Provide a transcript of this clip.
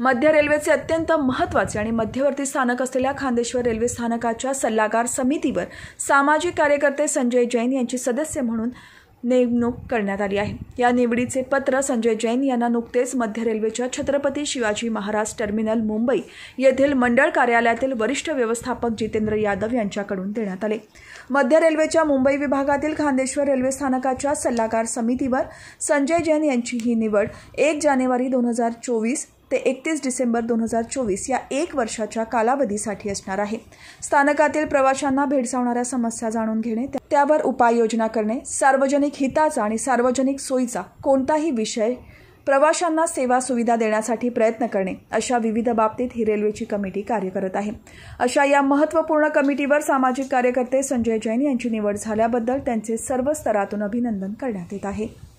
मध्य रेल्वेचे अत्यंत महत्त्वाचे आणि मध्यवर्ती स्थानक असलेल्या खांदेश्वर रेल्वे स्थानकाच्या सल्लागार समितीवर सामाजिक कार्यकर्ते संजय जैन यांची सदस्य म्हणून नेमणूक करण्यात आली आहे. या निवडीचे पत्र संजय जैन यांना नुकतेच मध्य रेल्वेच्या छत्रपती शिवाजी महाराज टर्मिनल मुंबई येथील मंडळ कार्यालयातील वरिष्ठ व्यवस्थापक जितेंद्र यादव यांच्याकडून देण्यात आले. मध्य रेल्वेच्या मुंबई विभागातील खांदेश्वर रेल्वे स्थानकाच्या सल्लागार समितीवर संजय जैन यांची ही निवड एक जानेवारी दोन हजार चोवीस ते एकतीस डिसेंबर दोन हजार चोवीस या एक वर्षाच्या कालावधीसाठी असणार आहे. स्थानकातील प्रवाशांना भेडसावणाऱ्या समस्या जाणून घेणे त्यावर उपाययोजना करणे सार्वजनिक हिताचा आणि सार्वजनिक सोयीचा कोणताही विषय प्रवाशांना सेवा सुविधा देण्यासाठी प्रयत्न करणे अशा विविध बाबतीत ही रेल्वेची कमिटी कार्य करत आहे. अशा या महत्त्वपूर्ण कमिटीवर सामाजिक कार्यकर्ते संजय जैन यांची निवड झाल्याबद्दल त्यांचे सर्व स्तरातून अभिनंदन करण्यात येत आहे.